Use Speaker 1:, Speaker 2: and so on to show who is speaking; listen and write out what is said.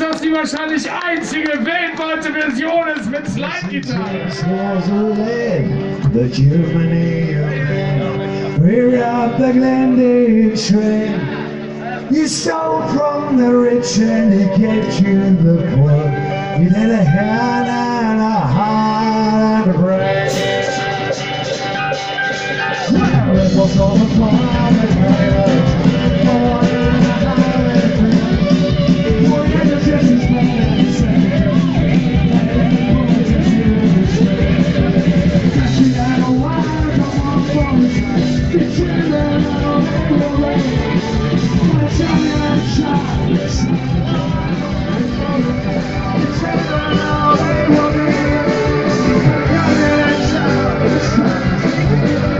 Speaker 1: dass das die wahrscheinlich einzige weltweite Version ist mit Slide-Gitarre.
Speaker 2: We're the Glendale train. You stole from the rich and you gave to the poor. You had a hand and a a brain. Well, it was all the trailer.